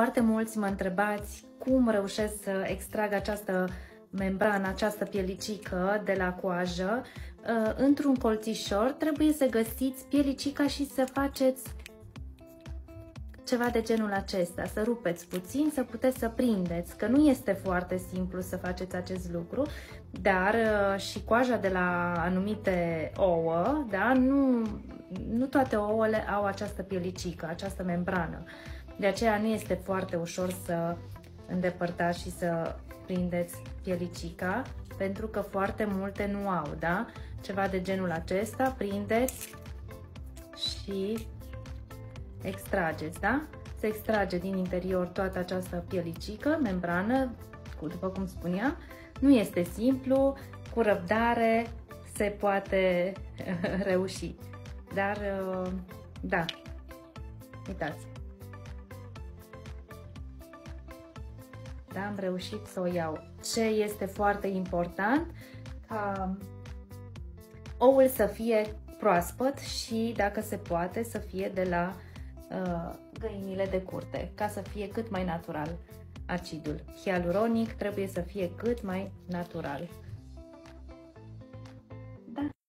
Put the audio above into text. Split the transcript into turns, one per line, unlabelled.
Foarte mulți mă întrebați cum reușesc să extrag această membrană, această pielicică de la coajă. Uh, într-un colțișor trebuie să găsiți pielicica și să faceți ceva de genul acesta, să rupeți puțin, să puteți să prindeți, că nu este foarte simplu să faceți acest lucru, dar uh, și coaja de la anumite ouă, da, nu, nu toate ouăle au această pielicică, această membrană. De aceea nu este foarte ușor să îndepărtați și să prindeți pielicica, pentru că foarte multe nu au, da? Ceva de genul acesta, prindeți și extrageți, da? Se extrage din interior toată această pielicică, membrană, după cum spuneam. Nu este simplu, cu răbdare se poate reuși. Dar, uh, da, uitați. Da, am reușit să o iau. Ce este foarte important? Ca oul să fie proaspăt și, dacă se poate, să fie de la uh, găinile de curte, ca să fie cât mai natural acidul. Hialuronic trebuie să fie cât mai natural.